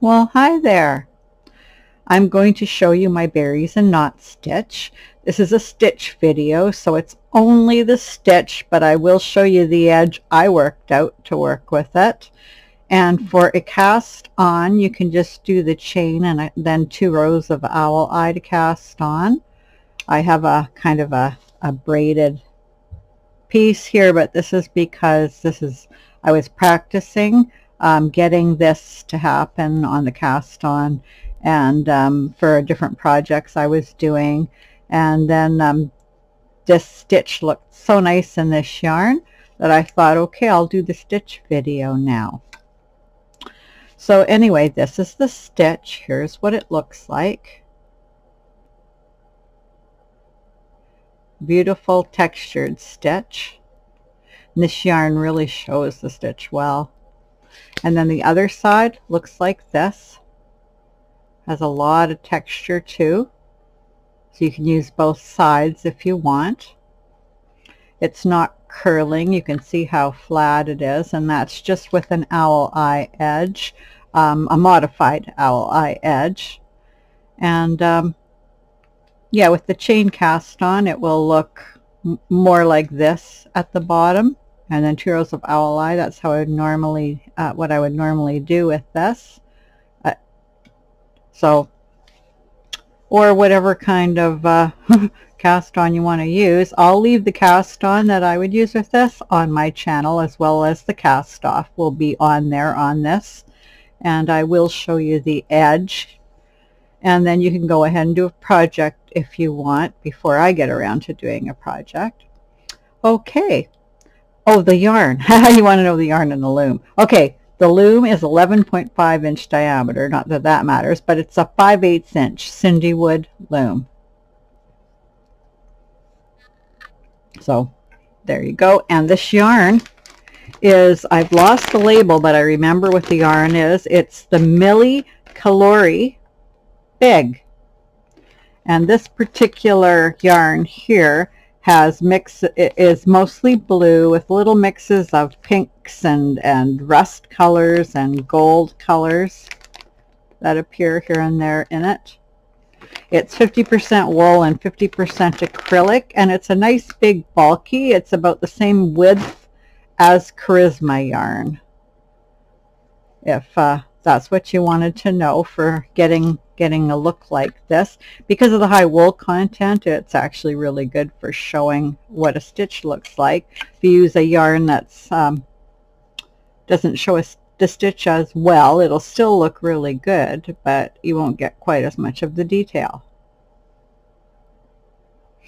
Well, hi there. I'm going to show you my berries and knot stitch. This is a stitch video, so it's only the stitch, but I will show you the edge I worked out to work with it. And for a cast on, you can just do the chain and uh, then two rows of owl eye to cast on. I have a kind of a, a braided piece here, but this is because this is, I was practicing um, getting this to happen on the cast on and um, for different projects I was doing. And then um, this stitch looked so nice in this yarn that I thought, okay, I'll do the stitch video now. So anyway, this is the stitch. Here's what it looks like. Beautiful textured stitch. And this yarn really shows the stitch well. And then the other side looks like this. Has a lot of texture too. So you can use both sides if you want. It's not curling. You can see how flat it is. And that's just with an owl eye edge, um, a modified owl eye edge. And um, yeah, with the chain cast on, it will look more like this at the bottom and then two rows of owl eye. That's how I would normally, uh, what I would normally do with this. Uh, so, or whatever kind of uh, cast on you want to use. I'll leave the cast on that I would use with this on my channel as well as the cast off will be on there on this. And I will show you the edge. And then you can go ahead and do a project if you want before I get around to doing a project. Okay, Oh, the yarn. you want to know the yarn in the loom. Okay, the loom is 11.5 inch diameter. Not that that matters, but it's a 5 8 inch CinDWood loom. So there you go. And this yarn is, I've lost the label, but I remember what the yarn is. It's the Mille Colori Big. And this particular yarn here has mix it is mostly blue with little mixes of pinks and and rust colors and gold colors that appear here and there in it. It's 50% wool and 50% acrylic and it's a nice big bulky. It's about the same width as Charisma yarn. If uh, that's what you wanted to know for getting getting a look like this. Because of the high wool content, it's actually really good for showing what a stitch looks like. If you use a yarn that's um, doesn't show the stitch as well, it'll still look really good, but you won't get quite as much of the detail.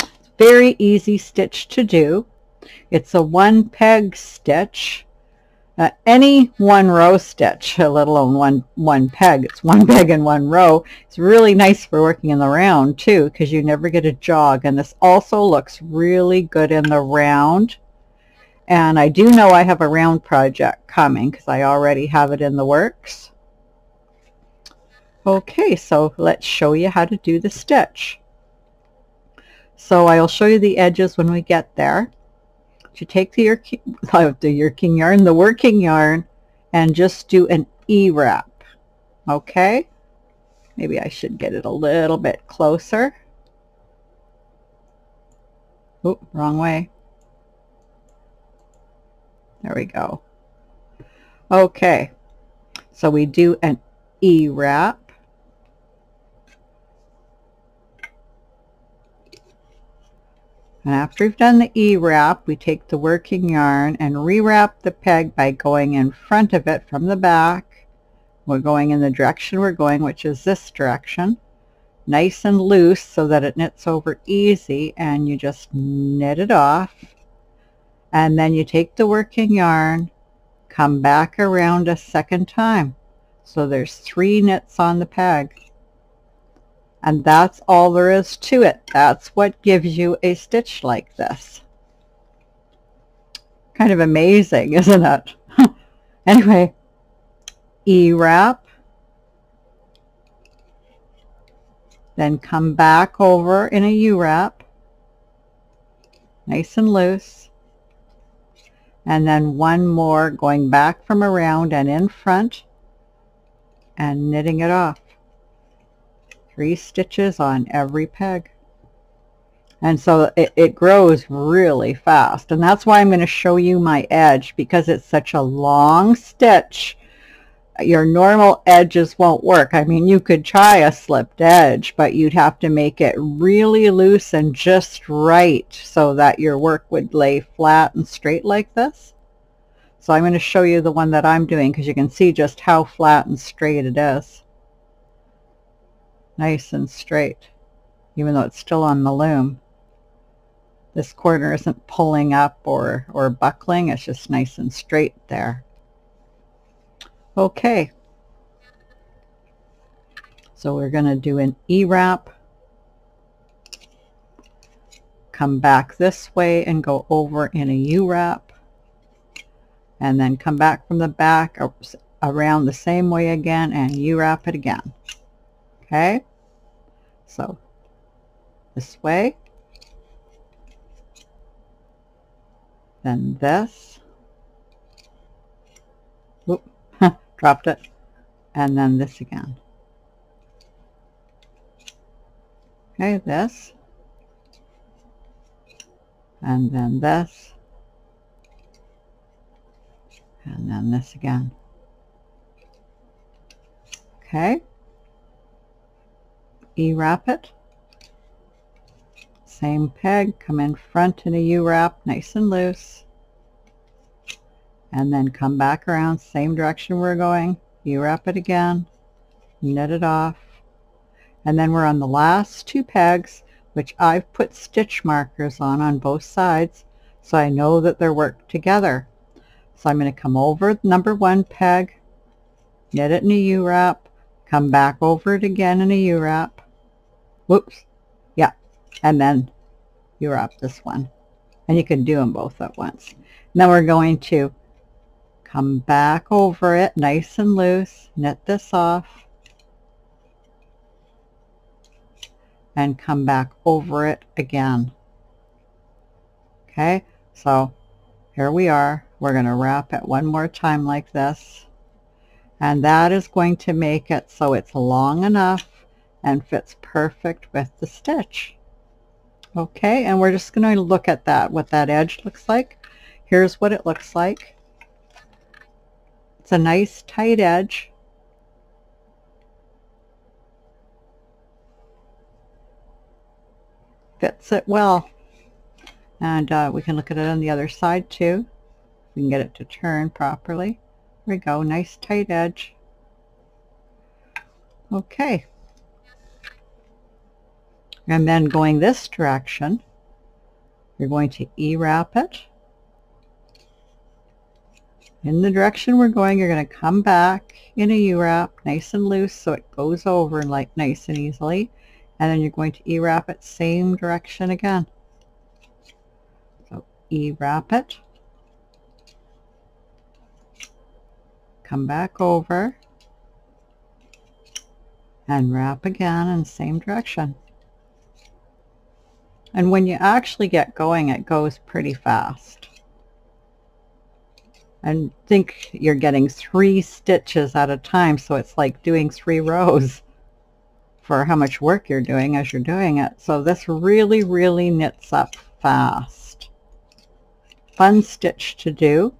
It's Very easy stitch to do. It's a one peg stitch uh, any one row stitch, let alone one, one peg, it's one peg and one row. It's really nice for working in the round too because you never get a jog. And this also looks really good in the round. And I do know I have a round project coming because I already have it in the works. Okay, so let's show you how to do the stitch. So I'll show you the edges when we get there to take the, Yerking, uh, the Yerking yarn, the working yarn, and just do an E-wrap. Okay? Maybe I should get it a little bit closer. Oh, wrong way. There we go. Okay, so we do an E-wrap. And after we've done the E-wrap, we take the working yarn and rewrap the peg by going in front of it from the back. We're going in the direction we're going, which is this direction. Nice and loose so that it knits over easy and you just knit it off. And then you take the working yarn, come back around a second time. So there's three knits on the peg. And that's all there is to it. That's what gives you a stitch like this. Kind of amazing, isn't it? anyway, E-wrap. Then come back over in a U-wrap. Nice and loose. And then one more going back from around and in front and knitting it off. Three stitches on every peg. And so it, it grows really fast. And that's why I'm going to show you my edge because it's such a long stitch. Your normal edges won't work. I mean, you could try a slipped edge, but you'd have to make it really loose and just right so that your work would lay flat and straight like this. So I'm going to show you the one that I'm doing because you can see just how flat and straight it is. Nice and straight, even though it's still on the loom. This corner isn't pulling up or, or buckling. It's just nice and straight there. Okay. So we're going to do an E-wrap. Come back this way and go over in a U-wrap. And then come back from the back around the same way again and U-wrap it again. Okay? So this way. then this, whoop, dropped it, and then this again. Okay, this, and then this, and then this again. Okay, E-wrap it, same peg, come in front in a U-wrap, nice and loose. And then come back around, same direction we're going, U-wrap it again, knit it off. And then we're on the last two pegs, which I've put stitch markers on on both sides, so I know that they're worked together. So I'm going to come over the number one peg, knit it in a U-wrap, come back over it again in a U-wrap. Whoops, Yeah. and then you wrap this one. And you can do them both at once. And then we're going to come back over it nice and loose, knit this off, and come back over it again. Okay, so here we are. We're going to wrap it one more time like this. And that is going to make it so it's long enough and fits perfect with the stitch. Okay, and we're just going to look at that, what that edge looks like. Here's what it looks like. It's a nice tight edge. Fits it well. And uh, we can look at it on the other side too. We can get it to turn properly. We go, nice tight edge. Okay and then going this direction, you're going to E-wrap it. In the direction we're going, you're going to come back in a U-wrap, nice and loose, so it goes over like nice and easily. And then you're going to E-wrap it same direction again. So E-wrap it. Come back over and wrap again in the same direction. And when you actually get going, it goes pretty fast. And think you're getting three stitches at a time, so it's like doing three rows for how much work you're doing as you're doing it. So this really, really knits up fast. Fun stitch to do.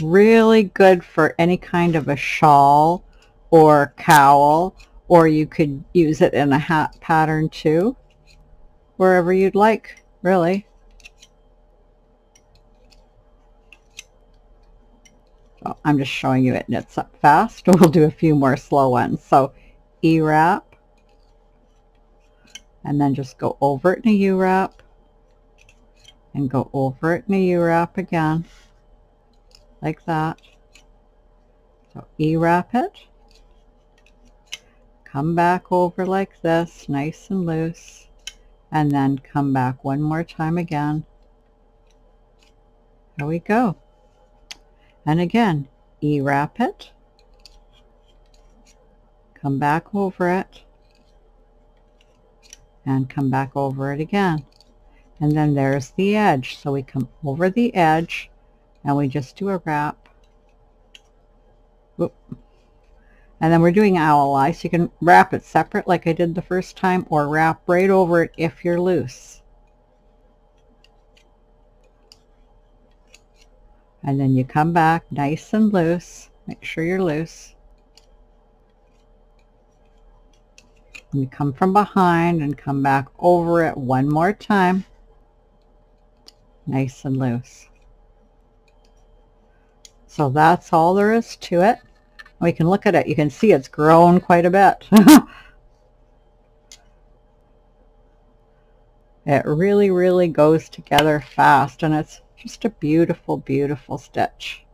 Really good for any kind of a shawl or cowl, or you could use it in a hat pattern too wherever you'd like, really. So I'm just showing you it knits up fast. We'll do a few more slow ones. So E-wrap, and then just go over it in a U-wrap, and go over it in a U-wrap again, like that. So E-wrap it, come back over like this, nice and loose, and then come back one more time again. There we go. And again, E-wrap it, come back over it, and come back over it again. And then there's the edge. So we come over the edge, and we just do a wrap. And then we're doing owl eye, so you can wrap it separate like I did the first time or wrap right over it if you're loose. And then you come back nice and loose. Make sure you're loose. And you come from behind and come back over it one more time. Nice and loose. So that's all there is to it. We can look at it. You can see it's grown quite a bit. it really, really goes together fast and it's just a beautiful, beautiful stitch.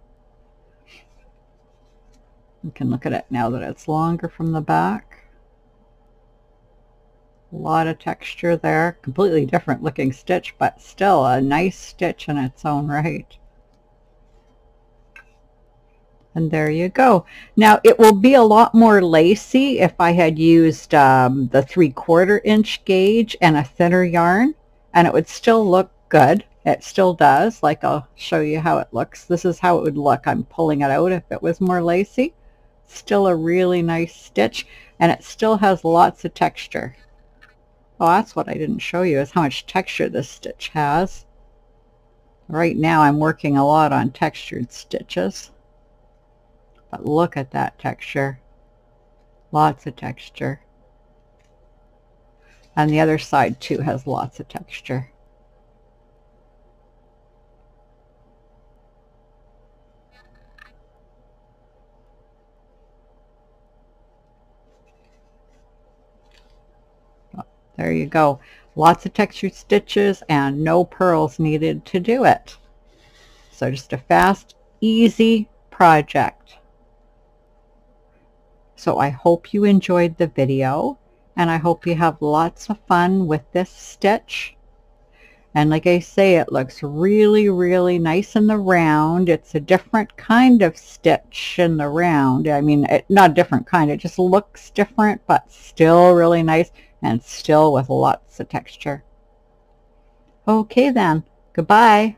You can look at it now that it's longer from the back. A lot of texture there. Completely different looking stitch, but still a nice stitch in its own right. And there you go. Now it will be a lot more lacy if I had used um, the three quarter inch gauge and a thinner yarn and it would still look good. It still does. Like I'll show you how it looks. This is how it would look. I'm pulling it out if it was more lacy. Still a really nice stitch and it still has lots of texture. Oh, that's what I didn't show you is how much texture this stitch has. Right now I'm working a lot on textured stitches. But look at that texture. Lots of texture. And the other side too has lots of texture. There you go. Lots of textured stitches and no purls needed to do it. So just a fast, easy project. So I hope you enjoyed the video and I hope you have lots of fun with this stitch. And like I say, it looks really, really nice in the round. It's a different kind of stitch in the round. I mean, it, not a different kind. It just looks different, but still really nice and still with lots of texture. Okay then. Goodbye.